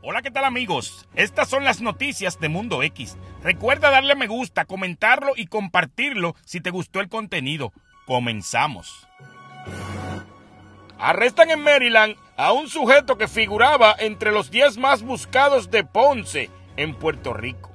Hola, ¿qué tal amigos? Estas son las noticias de Mundo X. Recuerda darle me gusta, comentarlo y compartirlo si te gustó el contenido. Comenzamos. Arrestan en Maryland a un sujeto que figuraba entre los 10 más buscados de Ponce, en Puerto Rico.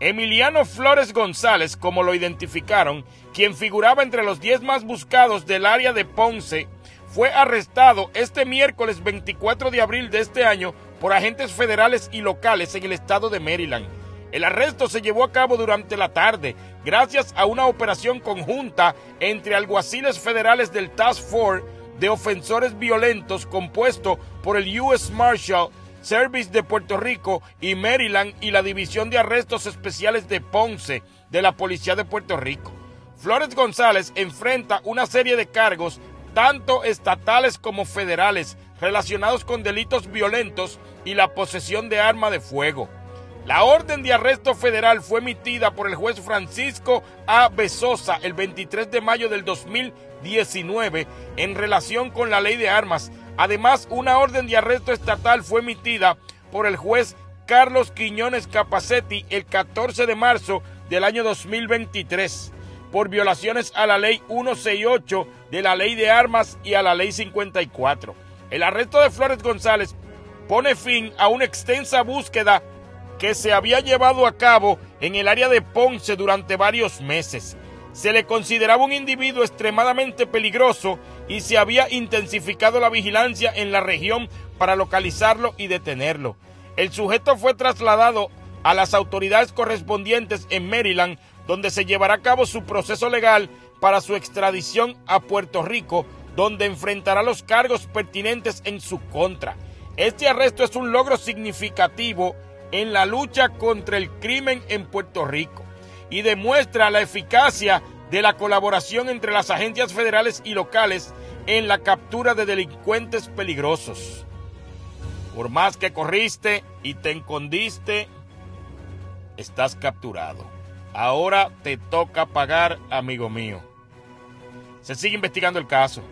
Emiliano Flores González, como lo identificaron, quien figuraba entre los 10 más buscados del área de Ponce, fue arrestado este miércoles 24 de abril de este año por agentes federales y locales en el estado de Maryland. El arresto se llevó a cabo durante la tarde, gracias a una operación conjunta entre alguaciles federales del Task Force de Ofensores Violentos compuesto por el U.S. Marshal Service de Puerto Rico y Maryland y la División de Arrestos Especiales de Ponce de la Policía de Puerto Rico. Flores González enfrenta una serie de cargos, tanto estatales como federales, relacionados con delitos violentos y la posesión de arma de fuego. La orden de arresto federal fue emitida por el juez Francisco A. Besosa el 23 de mayo del 2019 en relación con la ley de armas. Además, una orden de arresto estatal fue emitida por el juez Carlos Quiñones Capacetti el 14 de marzo del año 2023 por violaciones a la ley 168 de la ley de armas y a la ley 54. El arresto de Flores González pone fin a una extensa búsqueda que se había llevado a cabo en el área de Ponce durante varios meses. Se le consideraba un individuo extremadamente peligroso y se había intensificado la vigilancia en la región para localizarlo y detenerlo. El sujeto fue trasladado a las autoridades correspondientes en Maryland, donde se llevará a cabo su proceso legal para su extradición a Puerto Rico, donde enfrentará los cargos pertinentes en su contra. Este arresto es un logro significativo en la lucha contra el crimen en Puerto Rico y demuestra la eficacia de la colaboración entre las agencias federales y locales en la captura de delincuentes peligrosos. Por más que corriste y te escondiste, estás capturado. Ahora te toca pagar, amigo mío. Se sigue investigando el caso.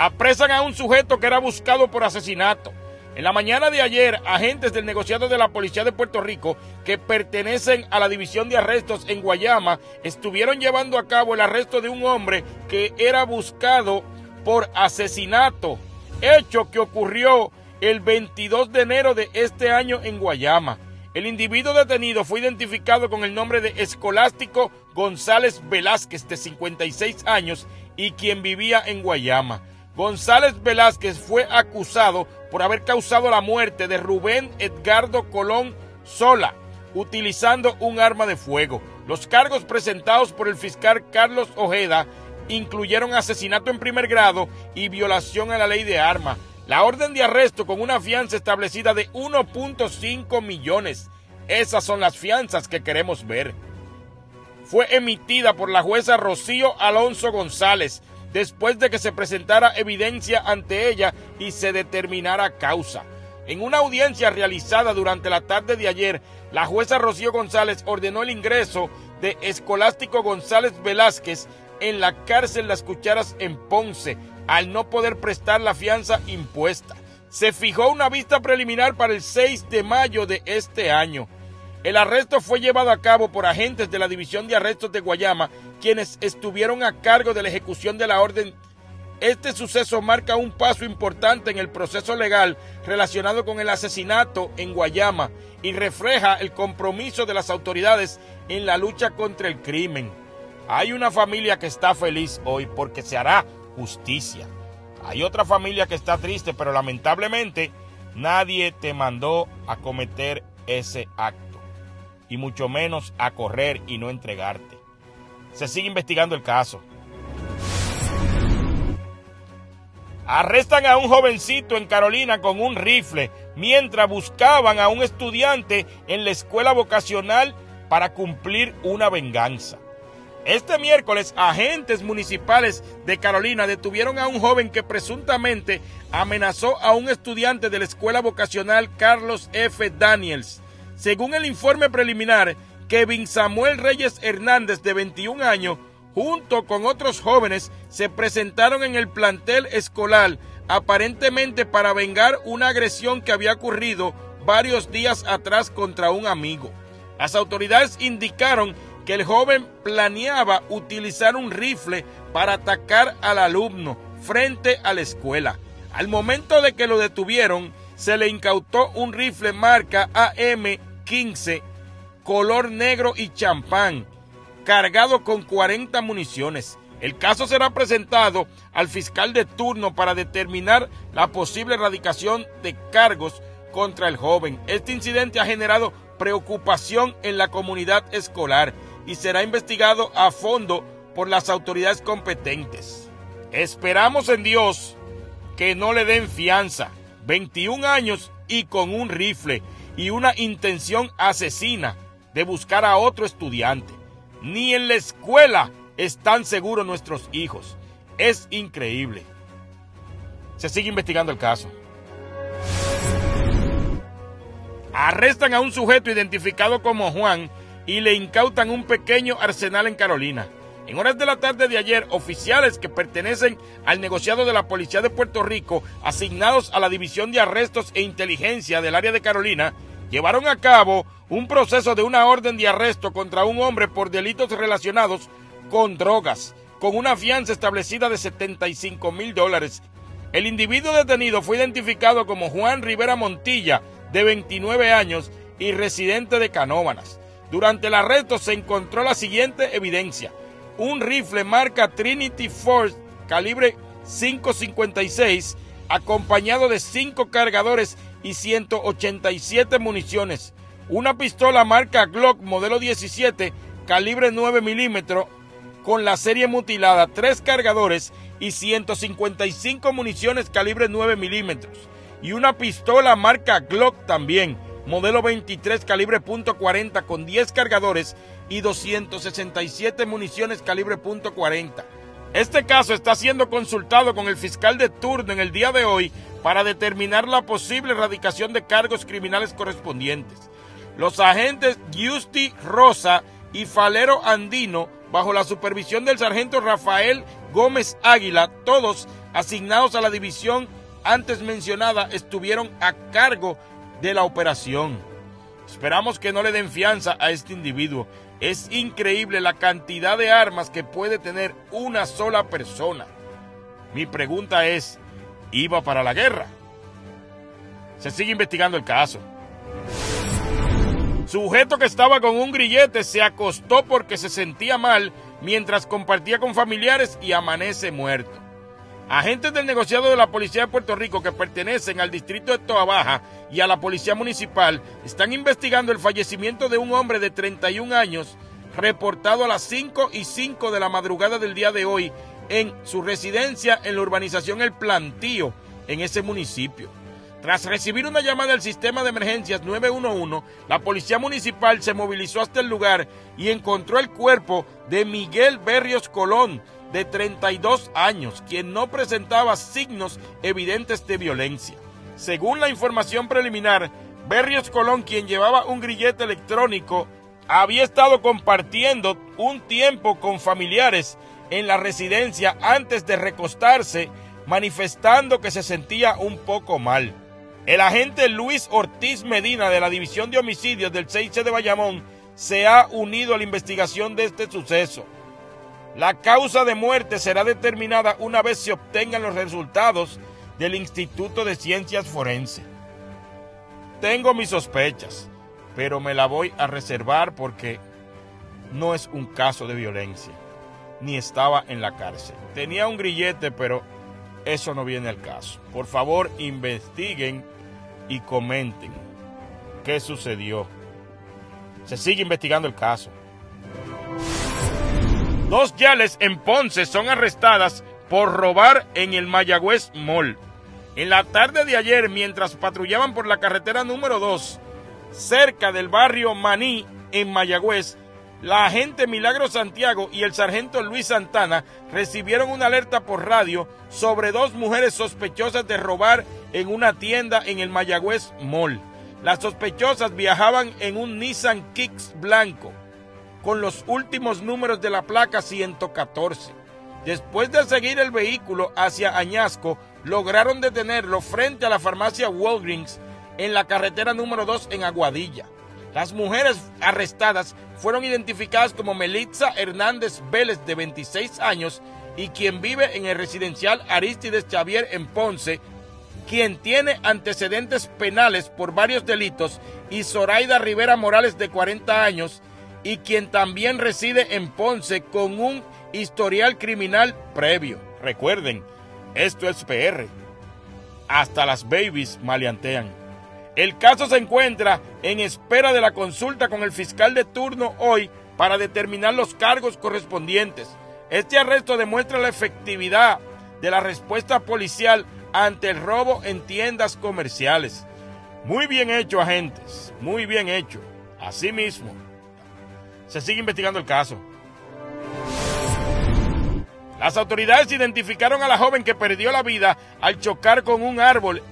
Apresan a un sujeto que era buscado por asesinato. En la mañana de ayer, agentes del negociado de la Policía de Puerto Rico, que pertenecen a la División de Arrestos en Guayama, estuvieron llevando a cabo el arresto de un hombre que era buscado por asesinato, hecho que ocurrió el 22 de enero de este año en Guayama. El individuo detenido fue identificado con el nombre de Escolástico González Velázquez, de 56 años, y quien vivía en Guayama. González Velázquez fue acusado por haber causado la muerte de Rubén Edgardo Colón Sola, utilizando un arma de fuego. Los cargos presentados por el fiscal Carlos Ojeda incluyeron asesinato en primer grado y violación a la ley de armas. La orden de arresto con una fianza establecida de 1.5 millones. Esas son las fianzas que queremos ver. Fue emitida por la jueza Rocío Alonso González después de que se presentara evidencia ante ella y se determinara causa. En una audiencia realizada durante la tarde de ayer, la jueza Rocío González ordenó el ingreso de Escolástico González Velázquez en la cárcel Las Cucharas en Ponce, al no poder prestar la fianza impuesta. Se fijó una vista preliminar para el 6 de mayo de este año. El arresto fue llevado a cabo por agentes de la División de Arrestos de Guayama, quienes estuvieron a cargo de la ejecución de la orden. Este suceso marca un paso importante en el proceso legal relacionado con el asesinato en Guayama y refleja el compromiso de las autoridades en la lucha contra el crimen. Hay una familia que está feliz hoy porque se hará justicia. Hay otra familia que está triste, pero lamentablemente nadie te mandó a cometer ese acto y mucho menos a correr y no entregarte. Se sigue investigando el caso. Arrestan a un jovencito en Carolina con un rifle mientras buscaban a un estudiante en la escuela vocacional para cumplir una venganza. Este miércoles, agentes municipales de Carolina detuvieron a un joven que presuntamente amenazó a un estudiante de la escuela vocacional Carlos F. Daniels según el informe preliminar, Kevin Samuel Reyes Hernández, de 21 años, junto con otros jóvenes, se presentaron en el plantel escolar aparentemente para vengar una agresión que había ocurrido varios días atrás contra un amigo. Las autoridades indicaron que el joven planeaba utilizar un rifle para atacar al alumno frente a la escuela. Al momento de que lo detuvieron, se le incautó un rifle marca AM-15 color negro y champán, cargado con 40 municiones. El caso será presentado al fiscal de turno para determinar la posible erradicación de cargos contra el joven. Este incidente ha generado preocupación en la comunidad escolar y será investigado a fondo por las autoridades competentes. Esperamos en Dios que no le den fianza. 21 años y con un rifle y una intención asesina de buscar a otro estudiante. Ni en la escuela están seguros nuestros hijos. Es increíble. Se sigue investigando el caso. Arrestan a un sujeto identificado como Juan y le incautan un pequeño arsenal en Carolina. En horas de la tarde de ayer, oficiales que pertenecen al negociado de la Policía de Puerto Rico, asignados a la División de Arrestos e Inteligencia del área de Carolina, llevaron a cabo un proceso de una orden de arresto contra un hombre por delitos relacionados con drogas, con una fianza establecida de 75 mil dólares. El individuo detenido fue identificado como Juan Rivera Montilla, de 29 años y residente de Canóvanas. Durante el arresto se encontró la siguiente evidencia. Un rifle marca Trinity Force calibre 5.56 acompañado de 5 cargadores y 187 municiones. Una pistola marca Glock modelo 17 calibre 9 milímetros con la serie mutilada, 3 cargadores y 155 municiones calibre 9 milímetros y una pistola marca Glock también, modelo 23 calibre .40 con 10 cargadores y 267 municiones calibre .40. Este caso está siendo consultado con el fiscal de turno en el día de hoy para determinar la posible erradicación de cargos criminales correspondientes. Los agentes Giusti Rosa y Falero Andino, bajo la supervisión del sargento Rafael Gómez Águila, todos asignados a la división antes mencionada estuvieron a cargo de la operación. Esperamos que no le den fianza a este individuo. Es increíble la cantidad de armas que puede tener una sola persona. Mi pregunta es, ¿iba para la guerra? Se sigue investigando el caso. Sujeto que estaba con un grillete se acostó porque se sentía mal mientras compartía con familiares y amanece muerto. Agentes del negociado de la Policía de Puerto Rico que pertenecen al distrito de Toa Baja y a la Policía Municipal están investigando el fallecimiento de un hombre de 31 años reportado a las 5 y 5 de la madrugada del día de hoy en su residencia en la urbanización El Plantío en ese municipio. Tras recibir una llamada del sistema de emergencias 911, la policía municipal se movilizó hasta el lugar y encontró el cuerpo de Miguel Berrios Colón, de 32 años, quien no presentaba signos evidentes de violencia. Según la información preliminar, Berrios Colón, quien llevaba un grillete electrónico, había estado compartiendo un tiempo con familiares en la residencia antes de recostarse, manifestando que se sentía un poco mal. El agente Luis Ortiz Medina de la División de Homicidios del 6 de Bayamón se ha unido a la investigación de este suceso. La causa de muerte será determinada una vez se obtengan los resultados del Instituto de Ciencias Forenses. Tengo mis sospechas, pero me la voy a reservar porque no es un caso de violencia, ni estaba en la cárcel. Tenía un grillete, pero eso no viene al caso. Por favor, investiguen y comenten qué sucedió. Se sigue investigando el caso. Dos yales en Ponce son arrestadas por robar en el Mayagüez Mall. En la tarde de ayer, mientras patrullaban por la carretera número 2, cerca del barrio Maní, en Mayagüez, la agente Milagro Santiago y el sargento Luis Santana recibieron una alerta por radio sobre dos mujeres sospechosas de robar en una tienda en el Mayagüez Mall. Las sospechosas viajaban en un Nissan Kicks blanco con los últimos números de la placa 114. Después de seguir el vehículo hacia Añasco, lograron detenerlo frente a la farmacia Walgreens en la carretera número 2 en Aguadilla. Las mujeres arrestadas fueron identificadas como Melitza Hernández Vélez, de 26 años, y quien vive en el residencial Aristides Xavier en Ponce, quien tiene antecedentes penales por varios delitos, y Zoraida Rivera Morales, de 40 años, y quien también reside en Ponce con un historial criminal previo. Recuerden, esto es PR. Hasta las babies maleantean. El caso se encuentra en espera de la consulta con el fiscal de turno hoy para determinar los cargos correspondientes. Este arresto demuestra la efectividad de la respuesta policial ante el robo en tiendas comerciales. Muy bien hecho, agentes. Muy bien hecho. Asimismo, se sigue investigando el caso. Las autoridades identificaron a la joven que perdió la vida al chocar con un árbol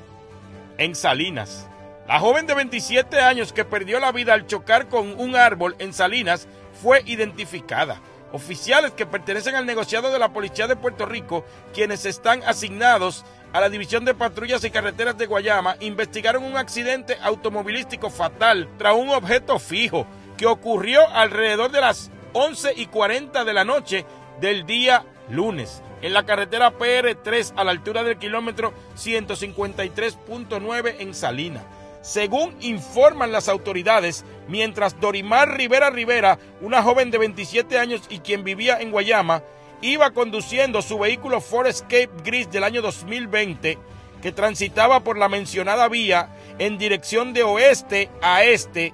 en Salinas. La joven de 27 años que perdió la vida al chocar con un árbol en Salinas fue identificada. Oficiales que pertenecen al negociado de la Policía de Puerto Rico, quienes están asignados a la División de Patrullas y Carreteras de Guayama, investigaron un accidente automovilístico fatal tras un objeto fijo que ocurrió alrededor de las 11 y 40 de la noche del día lunes en la carretera PR3 a la altura del kilómetro 153.9 en Salina. Según informan las autoridades, mientras Dorimar Rivera Rivera, una joven de 27 años y quien vivía en Guayama, iba conduciendo su vehículo Ford Escape gris del año 2020, que transitaba por la mencionada vía en dirección de oeste a este,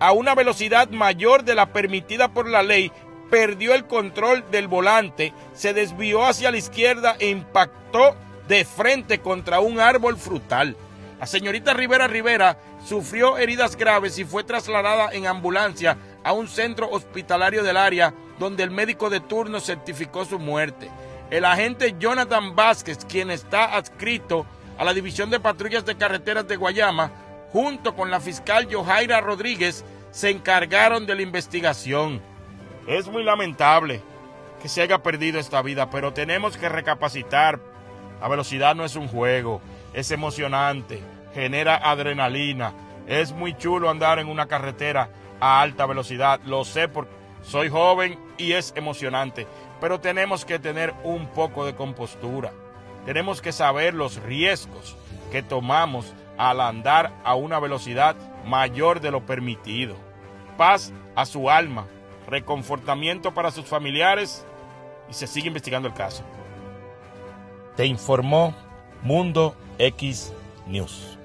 a una velocidad mayor de la permitida por la ley perdió el control del volante, se desvió hacia la izquierda e impactó de frente contra un árbol frutal. La señorita Rivera Rivera sufrió heridas graves y fue trasladada en ambulancia a un centro hospitalario del área donde el médico de turno certificó su muerte. El agente Jonathan Vázquez, quien está adscrito a la División de Patrullas de Carreteras de Guayama, junto con la fiscal Johaira Rodríguez, se encargaron de la investigación. Es muy lamentable que se haya perdido esta vida, pero tenemos que recapacitar. La velocidad no es un juego, es emocionante, genera adrenalina. Es muy chulo andar en una carretera a alta velocidad, lo sé porque soy joven y es emocionante, pero tenemos que tener un poco de compostura. Tenemos que saber los riesgos que tomamos al andar a una velocidad mayor de lo permitido. Paz a su alma reconfortamiento para sus familiares y se sigue investigando el caso. Te informó Mundo X News.